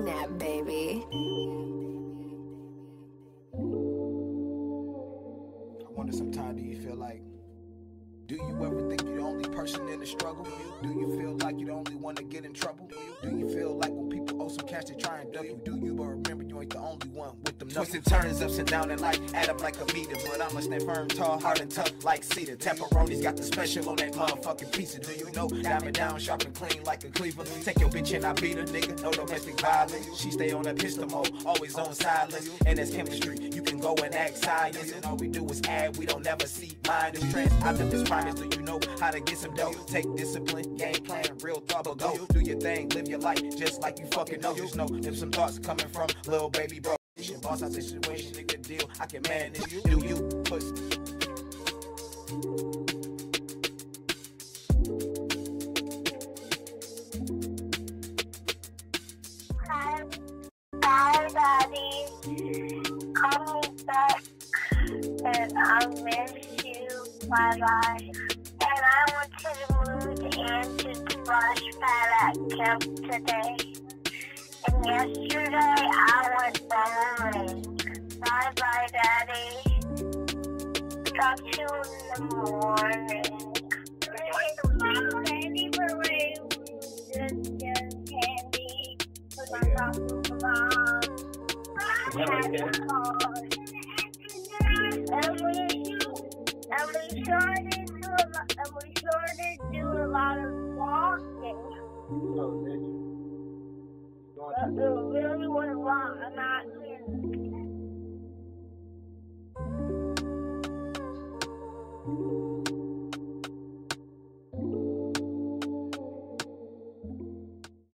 Baby. I wonder sometimes do you feel like do you ever think you're the only person in the struggle? Do you feel like you're the only one to get in trouble? Do you feel like when people some cash they try and double? Do you but remember you ain't the only one with them twists and turns, ups and down and life add up like a meter. But I'ma stand firm, tall, hard and tough like cedar. Tapperoni's got the special on that motherfucking pizza. Do you know? Diamond down, sharp and clean like a cleaver. Take your bitch and I beat her, nigga. No domestic violence. She stay on that pistol mode, always on silence. And that's chemistry. You can go and act science, and all we do is add. We don't never see mind is trends. I live this promise. Do you know how to get some dough? Take discipline, game plan, real thought, but go do your thing, live your life just like you fucking know. Just know if some thoughts coming from little baby bro. Boss out situation, nigga deal. I can manage. Do you pussy? Daddy. Call me back, and I miss you. And I went to the moon and to the brush pad at camp today. And yesterday I was bowling. Bye bye, Daddy. Talk to you in the morning. Candy parade, just just candy. With my talking mom. And we, and we